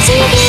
私に